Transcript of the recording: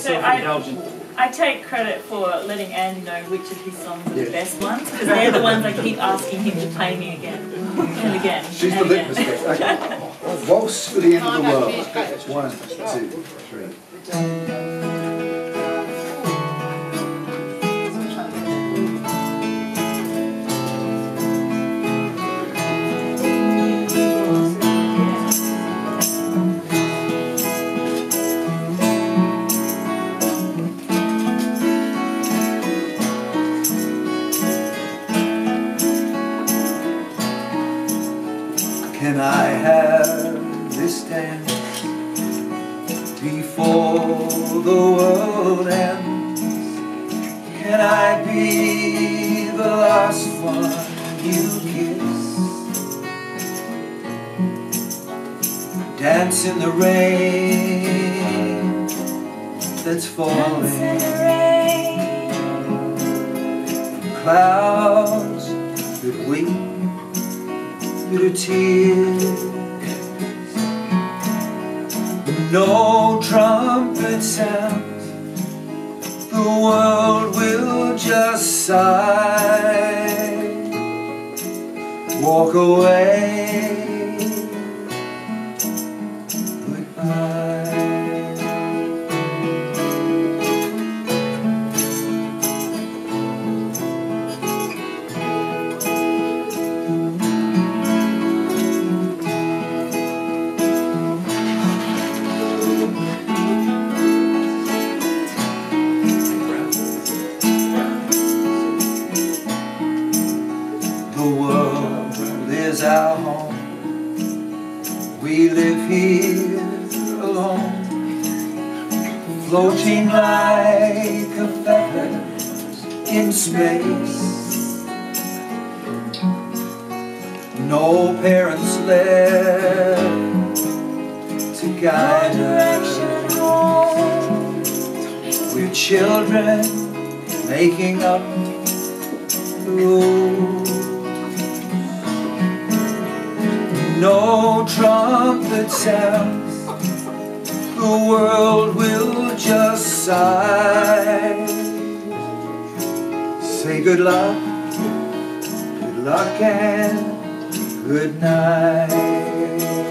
So self-indulgent. I, I take credit for letting Andy know which of his songs are the best ones because they're the ones I keep asking him to play me again and again She's the and litmus test. Okay. Waltz for the end of the world. One, two, three. Can I have this dance before the world ends? Can I be the last one you kiss? Dance in the rain that's falling. Clouds bitter tears. No trumpet sounds, the world will just sigh. Walk away. Goodbye. The world is our home. We live here alone, floating like a feather in space. No parents left to guide us. We're children making up the rules. No trumpet sounds, the world will just sigh. Say good luck, good luck and good night.